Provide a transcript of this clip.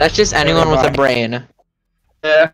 That's just anyone with a brain. Yeah.